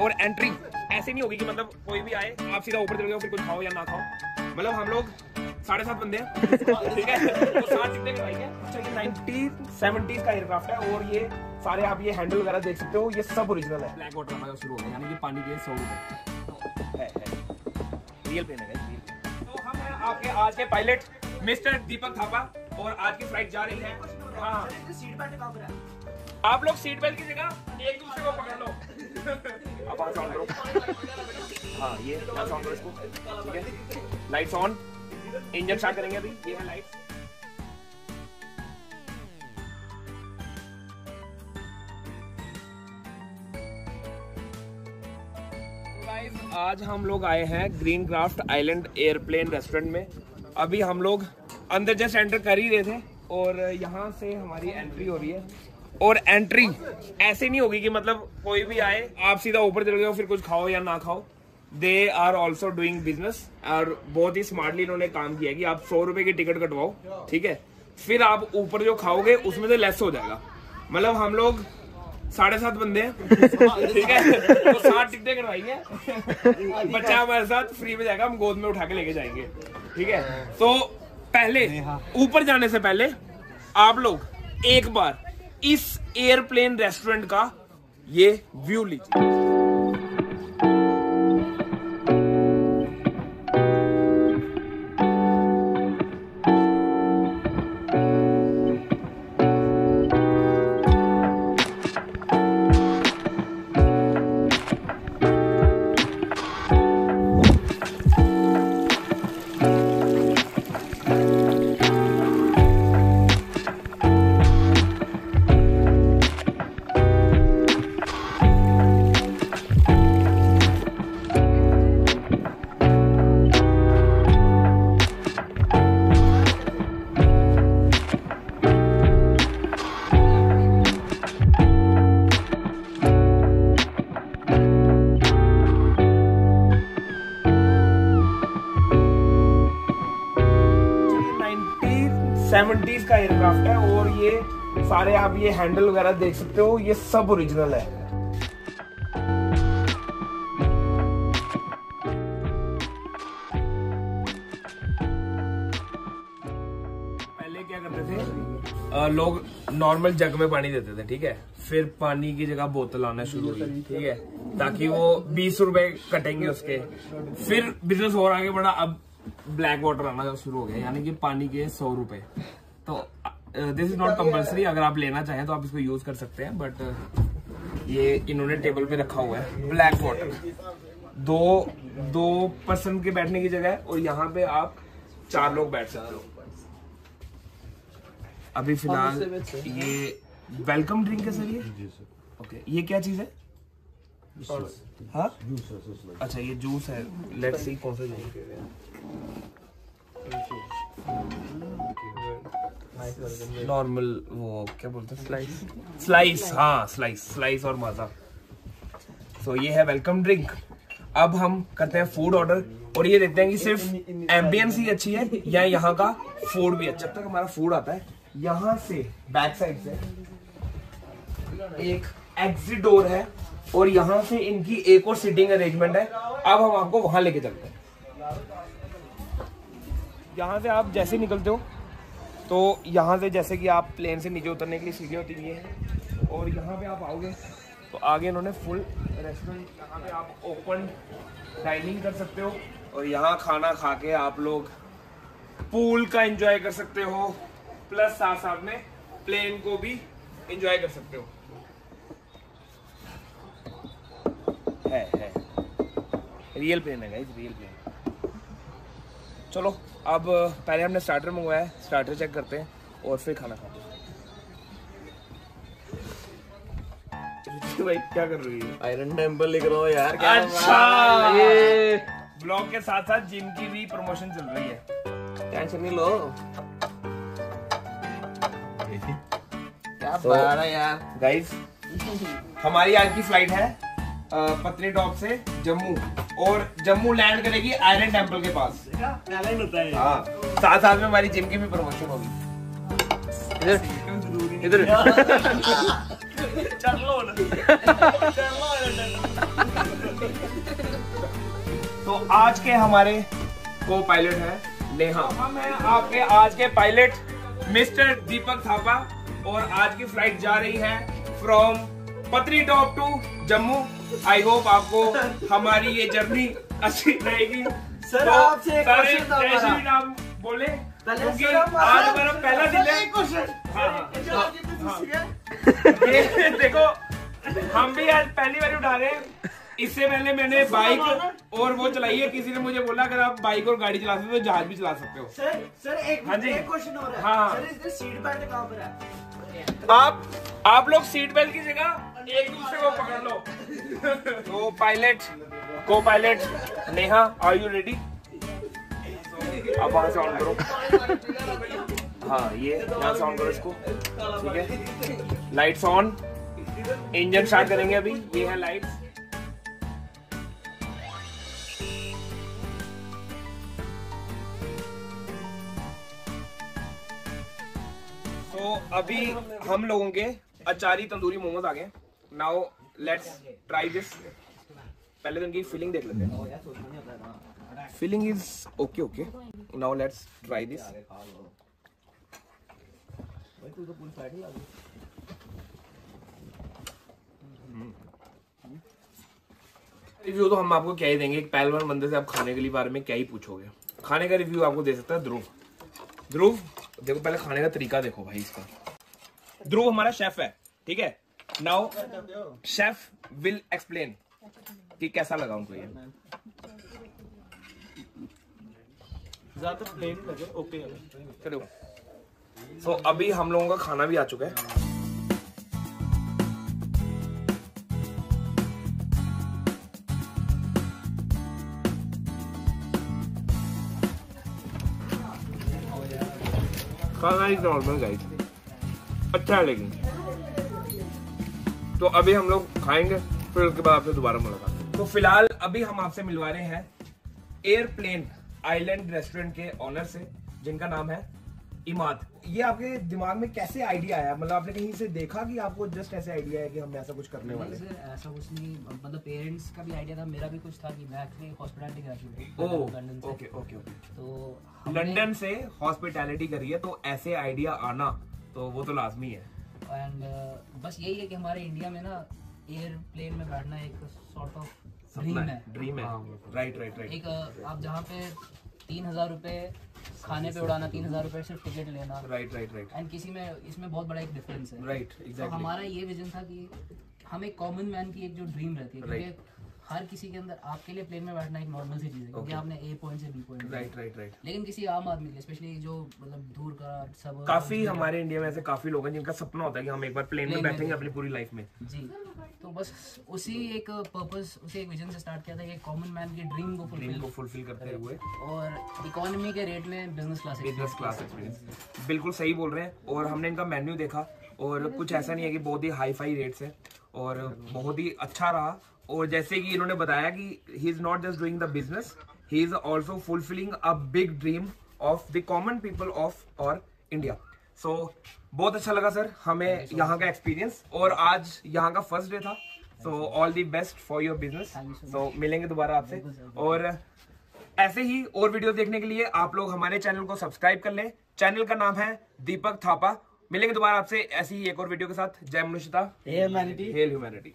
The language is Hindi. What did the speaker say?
और एंट्री ऐसे नहीं होगी कि मतलब कोई भी आए आप सीधा ऊपर चले जाओ फिर कुछ खाओ या ना खाओ। मतलब हम लोग साढ़े सात बंदे हैं। ठीक है? तो सात है अच्छा ये नाइनटी सेवेंटीज का एयरक्राफ्ट है और ये सारे आप ये हैंडल वगैरह देख सकते हो ये सब ओरिजिनल है। ब्लैक वाटर हमारा शुरू हो गया यानी कि पानी के सौ रुपए। है है। रियल प्लेन है तो हम हैं आपके आज के पायलट मिस्टर दीपक थापा और आज की फ़्लाइट जा रही है। हाँ। सीट बेल्ट कहाँ पर है आप लोग सीट बेल्ट की जगह एक दूसरे को पकड़ लो। अब ऑन करो हाँ ये ऑन करो इसको। ठीक है? लाइट्स ऑन इंजन स्टार्ट करेंगे अभी। ये है लाइट्स आज हम लोग आए हैं green craft island airplane restaurant में। अभी हम लोग अंदर जस्ट एंटर कर ही रहे थे और यहाँ से हमारी एंट्री हो रही है। और एंट्री ऐसे नहीं होगी कि मतलब कोई भी आए आप सीधा ऊपर चले जाओ फिर कुछ खाओ या ना खाओ। They are also doing business और बहुत ही स्मार्टली इन्होंने काम किया कि आप सौ रुपए की टिकट कटवाओ ठीक है? फिर आप ऊपर जो खाओगे उसमें से लेस हो जाएगा। मतलब हम लोग साढ़े सात बंदे हैं ठीक है? तो सात टिकटें करवाएँगे बच्चा हमारे साथ फ्री में जाएगा हम गोद में उठा के लेके जाएँगे ठीक है? तो पहले ऊपर जाने से पहले आप लोग एक बार इस एयरप्लेन रेस्टोरेंट का ये व्यू लीजिए। सेवेंटीज का एयरक्राफ्ट है और ये सारे आप ये हैंडल वगैरह देख सकते हो ये सब ओरिजिनल है। पहले क्या करते थे? अ, लोग नॉर्मल जग में पानी देते थे ठीक है? फिर पानी की जगह बोतल आना शुरू हुई ठीक है? ताकि वो बीस रुपए कटेंगे उसके। फिर बिज़नेस और आगे बढ़ा अब ब्लैक वाटर आना शुरू हो गया यानी कि पानी के सौ रुपए। तो दिस इज़ नॉट कंपल्सरी अगर आप लेना चाहें तो आप इसको यूज़ कर सकते हैं बट ये इन्होंने टेबल पे रखा हुआ है ब्लैक वाटर दो दो पर्सन के बैठने की जगह है और यहाँ पे आप चार लोग बैठ सकते हो। अभी फ़िलहाल ये वेलकम ड्रिंक है सर ये? ओके ये क्या चीज़ है? हाँ? अच्छा ये जूस है. लेट्स सी कौन सा जूस नॉर्मल वो क्या बोलते हैं? स्लाइस स्लाइस हाँ स्लाइस स्लाइस और मज़ा. सो ये है वेलकम ड्रिंक अब हम करते हैं फ़ूड ऑर्डर और ये देखते हैं कि सिर्फ़ एम्बियंस ही अच्छी है या यहाँ का फ़ूड भी अच्छा? जब तक हमारा फ़ूड आता है यहाँ से बैक साइड से एक एग्जिट डोर है और यहाँ से इनकी एक और सीटिंग अरेंजमेंट है। अब हम आपको वहाँ लेके चलते हैं। यहाँ से आप जैसे निकलते हो तो यहाँ से जैसे कि आप प्लेन से नीचे उतरने के लिए सीढ़ी होती है और यहाँ पे आप आओगे तो आगे इन्होंने फुल रेस्टोरेंट यहाँ पे आप ओपन डाइनिंग कर सकते हो। और यहाँ खाना खा के आप लोग पूल का एंजॉय कर सकते हो। प्लस साथ साथ में प्लेन को भी एंजॉय कर सकते हो। है है। रियल प्लेन है गाइस रियल प्लेन चलो अब पहले हमने स्टार्टर मंगवाया है स्टार्टर चेक करते हैं और फिर खाना खाते हैं। भाई क्या कर रही है? आयरन टेंपल लिख रहा हूँ यार क्या अच्छा! ये। ब्लॉग के साथ साथ जिम की भी प्रमोशन चल रही है। टेंशन नहीं लो। क्या बात है यार। गाइस हमारी आज की फ़्लाइट है पत्नीटॉप से जम्मू और जम्मू लैंड करेगी आयरन टेंपल के पास। हाँ साथ साथ में हमारी जिम की भी प्रमोशन होगी। इधर इधर। चल लो ना। चल लो तो आज के हमारे को पायलट है नेहा। हम हैं आपके आज के पायलट मिस्टर दीपक थापा और आज की फ़्लाइट जा रही है from Patnitop to Jammu. I hope आपको हमारी ये जर्नी अच्छी रहेगी। सर, तो आपसे एक। श्री राम बोले। क्योंकि आज हमारा पहला दिन है। हाँ, हाँ, हाँ। ये देखो हम भी आज पहली बार उठा रहे हैं। इससे पहले मैंने बाइक और वो चलाई है। किसी ने मुझे बोला अगर आप बाइक और गाड़ी चला सकते हो तो जहाज़ भी चला सकते हो। सर सर एक हाँ क्वेश्चन और है। हाँ। सर सीट बेल्ट कहाँ पर है? आप आप लोग सीट बेल्ट की जगह एक दूसरे को पकड़ लो। तो पायलट को pilot Neha are you ready आप वहाँ से ऑन करो। हाँ ये यहाँ से ऑन करो इसको। ठीक है? लाइट्स ऑन इंजन स्टार्ट करेंगे अभी। ये है लाइट्स अभी हम लोगों के अचारी, तंदूरी, मोमोज आ गए नाउ लेट्स ट्राई दिस पहले तो इनकी फीलिंग देख लेते हैं। Feeling is okay okay now let's try this review तो हम आपको क्या ही देंगे। एक पहलवान बंदे से आप खाने के लिए बारे में क्या ही पूछोगे। खाने का रिव्यू आपको दे सकता है ध्रुव। ध्रुव? देखो पहले खाने का तरीका देखो भाई इसका। ध्रुव हमारा शेफ है ठीक है? नाउ शेफ विल एक्सप्लेन कि कैसा लगा उनको ये। ज़्यादा प्लेन लगे ओके चलो। सो अभी हम लोगों का खाना भी आ चुका है। खाना नॉर्मल गाइस अच्छा है लेकिन। तो अभी हम लोग खाएँगे, फिर उसके बाद आपसे दोबारा मुलाकात तो फ़िलहाल अभी हम आपसे मिलवा रहे हैं एयरप्लेन आइलैंड रेस्टोरेंट के ऑनर से, जिनका नाम है इमाद। ये आपके दिमाग में कैसे आइडिया आया? मतलब आपने कहीं से देखा कि आपको जस्ट ऐसे आइडिया है कि हम ऐसा कुछ करने वाले हैं? ऐसा कुछ नहीं। मतलब पेरेंट्स का भी आइडिया था मेरा भी कुछ था कि मैं actually hospitality graduate oh London से। Okay okay okay. तो लंदन से हॉस्पिटैलिटी करी है तो ऐसे आइडिया आना तो वो तो लाजमी है। एंड बस यही है कि हमारे इंडिया में ना एयरप्लेन में बैठना एक सॉर्ट ऑफ़ ड्रीम है ड्रीम है। हाँ। राइट राइट राइट एक आप जहाँ पे तीन हज़ार रुपए खाने पे उड़ाना तीन हज़ार रुपए सिर्फ़ टिकट लेना। राइट राइट राइट एंड किसी में इसमें बहुत बड़ा एक डिफरेंस है। राइट तो एग्जैक्टली हमारा ये विजन था कि हम एक कॉमन मैन की एक जो ड्रीम रहती है Right. क्योंकि हर किसी के अंदर आपके लिए प्लेन में बैठना एक नॉर्मल सी चीज़ है क्योंकि Okay. आपने ए पॉइंट से B point right right right लेकिन किसी आम आदमी के स्पेशली जो मतलब दूर का सब काफ़ी हमारे इंडिया में ऐसे काफ़ी लोग हैं जिनका सपना होता है कि हम एक बार प्लेन में बैठेंगे अपनी पूरी लाइफ में। जी। तो बस उसी एक पर्पस उसी एक विजन से स्टार्ट किया था कि कॉमन मैन की ड्रीम को ड्रीम को फुलफिल करते हुए। और इकोनॉमी के रेट में business class business class experience बिल्कुल सही बोल रहे हैं और हमने इनका मेन्यू देखा और कुछ ऐसा नहीं है कि बहुत ही हाई फाई रेट्स है और बहुत ही अच्छा रहा। और जैसे कि इन्होंने बताया कि he is not just doing the business he is also fulfilling a big dream of the common people of और इंडिया सो so, बहुत अच्छा लगा सर हमें यहाँ का एक्सपीरियंस और आज यहाँ का फ़र्स्ट डे था. So all the best for your business so मिलेंगे दोबारा आपसे. और ऐसे ही और वीडियो देखने के लिए आप लोग हमारे चैनल को सब्सक्राइब कर लें. चैनल का नाम है दीपक थापा. मिलेंगे दोबारा आपसे ऐसी ही एक और वीडियो के साथ. जय मनुष्यता. Hello humanity